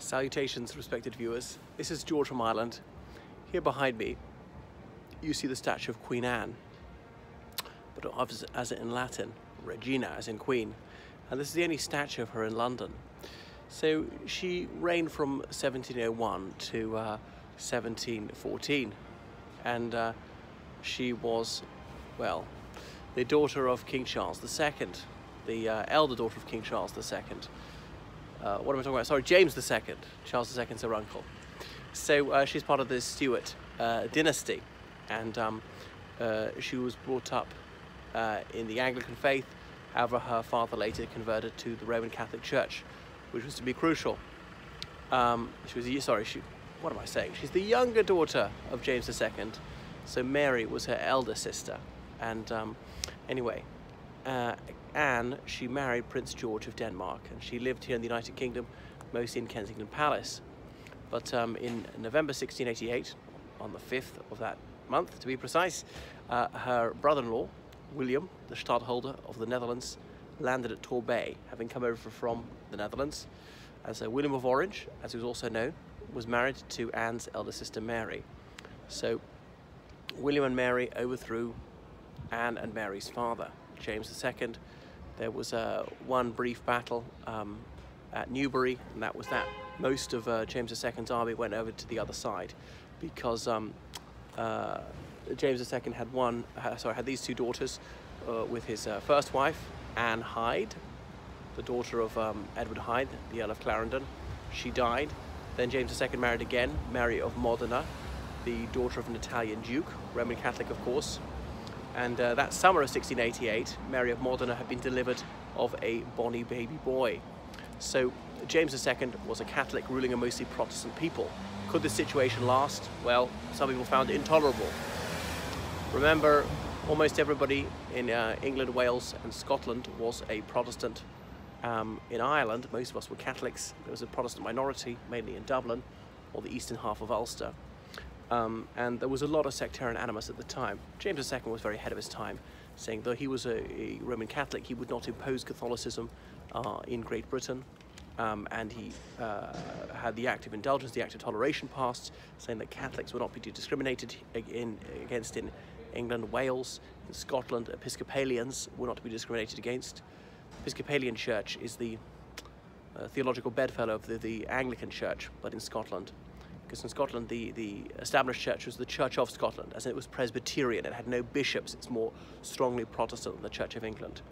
Salutations, respected viewers. This is George from Ireland. Here behind me, you see the statue of Queen Anne, but as, in Latin, Regina, as in Queen. And this is the only statue of her in London. So she reigned from 1701 to uh, 1714, and uh, she was, well, the daughter of King Charles II, the uh, elder daughter of King Charles II uh, what am I talking about? Sorry, James II, Charles II's her uncle. So uh, she's part of the Stuart uh, dynasty, and um, uh, she was brought up uh, in the Anglican faith. However, her father later converted to the Roman Catholic Church, which was to be crucial. Um, she was, sorry, she, what am I saying? She's the younger daughter of James II, so Mary was her elder sister. And um, anyway, uh, Anne, she married Prince George of Denmark, and she lived here in the United Kingdom, mostly in Kensington Palace. But um, in November 1688, on the 5th of that month to be precise, uh, her brother-in-law, William, the stadtholder of the Netherlands, landed at Torbay, having come over from the Netherlands. And so William of Orange, as he was also known, was married to Anne's elder sister Mary. So William and Mary overthrew Anne and Mary's father. James II. There was uh, one brief battle um, at Newbury, and that was that. Most of uh, James II's army went over to the other side because um, uh, James II had one, uh, sorry, had these two daughters uh, with his uh, first wife, Anne Hyde, the daughter of um, Edward Hyde, the Earl of Clarendon. She died. Then James II married again, Mary of Modena, the daughter of an Italian duke, Roman Catholic of course, and uh, that summer of 1688, Mary of Modena had been delivered of a bonny baby boy. So James II was a Catholic ruling a mostly Protestant people. Could this situation last? Well, some people found it intolerable. Remember, almost everybody in uh, England, Wales and Scotland was a Protestant. Um, in Ireland, most of us were Catholics. There was a Protestant minority, mainly in Dublin, or the eastern half of Ulster. Um, and there was a lot of sectarian animus at the time. James II was very ahead of his time, saying though he was a, a Roman Catholic, he would not impose Catholicism uh, in Great Britain. Um, and he uh, had the Act of Indulgence, the Act of Toleration passed, saying that Catholics would not be discriminated in, against in England, Wales, in Scotland. Episcopalians would not to be discriminated against. Episcopalian Church is the uh, theological bedfellow of the, the Anglican Church, but in Scotland because in Scotland the, the established church was the Church of Scotland, as it was Presbyterian, it had no bishops, it's more strongly Protestant than the Church of England.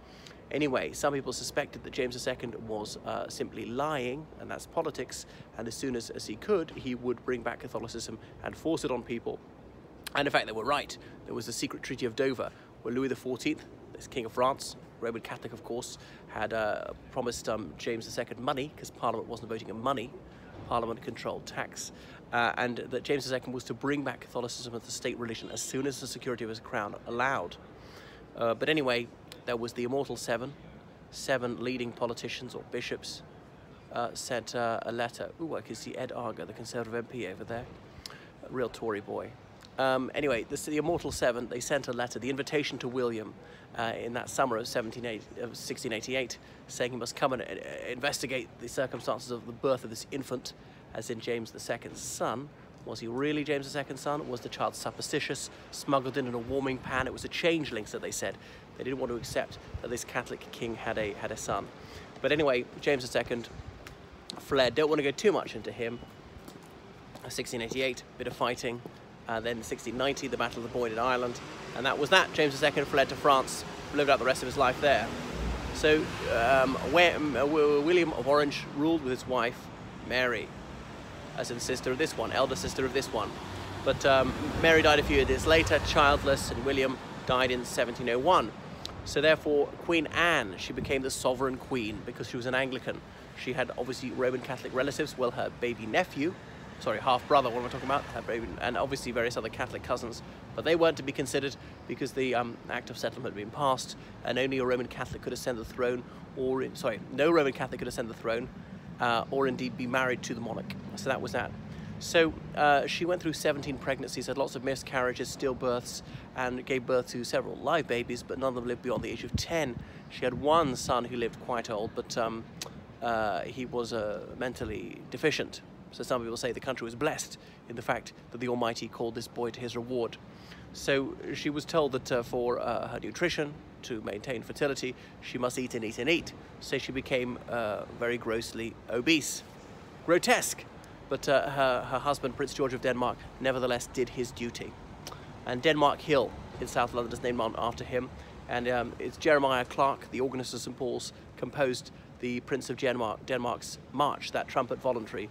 Anyway, some people suspected that James II was uh, simply lying, and that's politics, and as soon as, as he could, he would bring back Catholicism and force it on people. And in fact, they were right. There was the secret Treaty of Dover, where Louis XIV, this King of France, Roman Catholic of course, had uh, promised um, James II money, because Parliament wasn't voting him money, Parliament controlled tax, uh, and that James II was to bring back Catholicism as the state religion as soon as the security of his crown allowed. Uh, but anyway, there was the Immortal Seven, seven leading politicians or bishops uh, sent uh, a letter. Ooh, I can see Ed Argar, the Conservative MP over there, a real Tory boy. Um, anyway, this, the Immortal Seven, they sent a letter, the invitation to William uh, in that summer of 1688, saying he must come and uh, investigate the circumstances of the birth of this infant as in James II's son. Was he really James II's son? Was the child superstitious, smuggled in in a warming pan? It was a changeling, so they said. They didn't want to accept that this Catholic king had a, had a son. But anyway, James II fled. Don't want to go too much into him. 1688, bit of fighting. Uh, then 1690, the Battle of the Boyne in Ireland. And that was that. James II fled to France, lived out the rest of his life there. So um, uh, William of Orange ruled with his wife, Mary as in sister of this one, elder sister of this one. But um, Mary died a few years later, childless, and William died in 1701. So therefore, Queen Anne, she became the sovereign queen because she was an Anglican. She had obviously Roman Catholic relatives, well, her baby nephew, sorry, half brother, what am I talking about? And obviously various other Catholic cousins, but they weren't to be considered because the um, Act of Settlement had been passed, and only a Roman Catholic could ascend the throne, or, sorry, no Roman Catholic could ascend the throne, uh, or indeed be married to the monarch. So that was that. So uh, she went through 17 pregnancies, had lots of miscarriages, stillbirths, and gave birth to several live babies, but none of them lived beyond the age of 10. She had one son who lived quite old, but um, uh, he was uh, mentally deficient. So some people say the country was blessed in the fact that the Almighty called this boy to his reward. So she was told that uh, for uh, her nutrition, to maintain fertility, she must eat and eat and eat. So she became uh, very grossly obese. Grotesque. But uh, her, her husband, Prince George of Denmark, nevertheless did his duty. And Denmark Hill in South London is named after him. And um, it's Jeremiah Clarke, the organist of St Paul's, composed the Prince of Denmark, Denmark's march, that trumpet voluntary.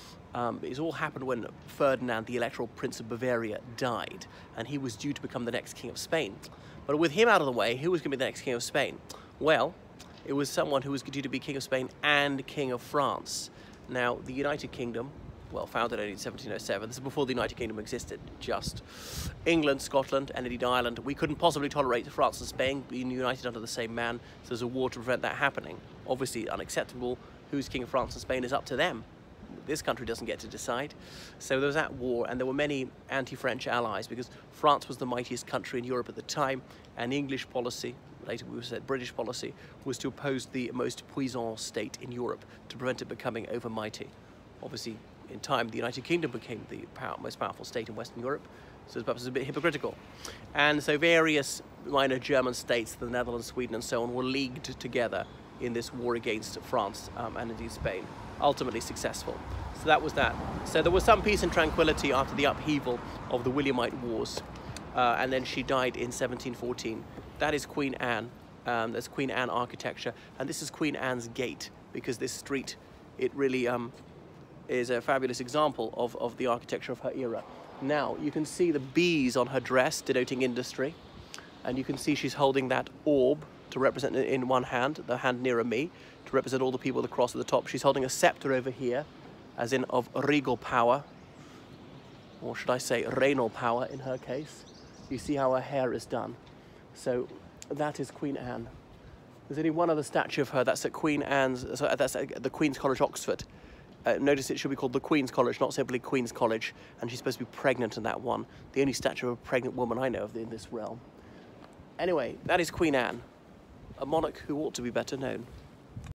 Um, it all happened when Ferdinand, the Electoral Prince of Bavaria, died, and he was due to become the next King of Spain. But with him out of the way, who was going to be the next King of Spain? Well, it was someone who was due to be King of Spain and King of France. Now, the United Kingdom, well, founded only in 1707, this is before the United Kingdom existed, just. England, Scotland, and indeed Ireland, we couldn't possibly tolerate France and Spain being united under the same man, so there's a war to prevent that happening. Obviously unacceptable. Who's King of France and Spain is up to them this country doesn't get to decide. So there was that war, and there were many anti-French allies because France was the mightiest country in Europe at the time, and English policy, later we said British policy, was to oppose the most puissant state in Europe to prevent it becoming overmighty. Obviously, in time, the United Kingdom became the power, most powerful state in Western Europe, so it's perhaps a bit hypocritical. And so various minor German states, the Netherlands, Sweden, and so on, were leagued together in this war against France um, and indeed Spain ultimately successful. So that was that. So there was some peace and tranquility after the upheaval of the Williamite Wars. Uh, and then she died in 1714. That is Queen Anne. Um, Queen Anne architecture. And this is Queen Anne's Gate, because this street, it really um, is a fabulous example of, of the architecture of her era. Now, you can see the bees on her dress denoting industry. And you can see she's holding that orb to represent in one hand, the hand nearer me, to represent all the people with the cross at the top. She's holding a scepter over here, as in of regal power, or should I say regnal power in her case. You see how her hair is done. So that is Queen Anne. There's only one other statue of her, that's at Queen Anne's, so that's at the Queen's College, Oxford. Uh, notice it should be called the Queen's College, not simply Queen's College, and she's supposed to be pregnant in that one. The only statue of a pregnant woman I know of in this realm. Anyway, that is Queen Anne a monarch who ought to be better known.